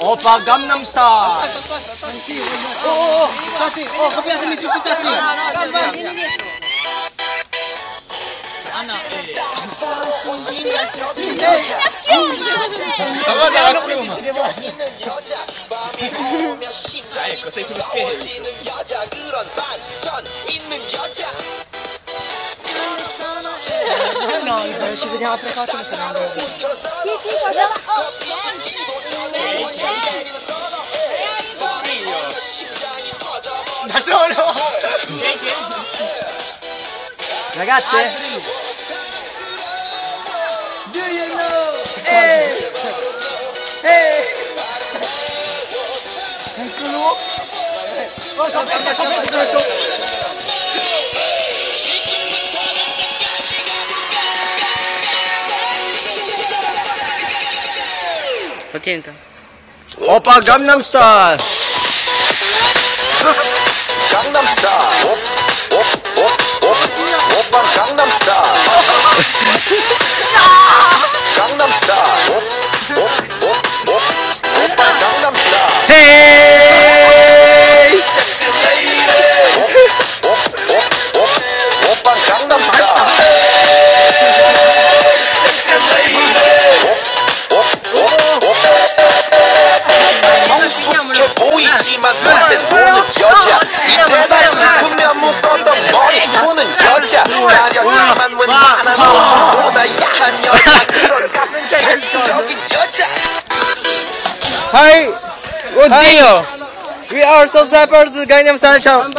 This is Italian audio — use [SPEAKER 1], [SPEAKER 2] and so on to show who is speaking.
[SPEAKER 1] Opa Gangnam Style.
[SPEAKER 2] Oh, oh. Oh, kapya sa medyo tati.
[SPEAKER 3] Anak. Scherzi?
[SPEAKER 2] No, ci vediamo a tre cose, se no
[SPEAKER 1] Da solo
[SPEAKER 2] Ragazze? Do you know? Ehi! Ehi! Eccolo! Oh, sapete, sapete questo?
[SPEAKER 4] Patin. Opa Gangnam Style. Gangnam 여자. 이때다 싶으면 묶었던 머리 푸는 여자. 가렸지만 웬만한 모습보다 야한 여자. 그런 감정적인 여자.
[SPEAKER 5] Hi! Oddio! We are so suppers Gangnam Style!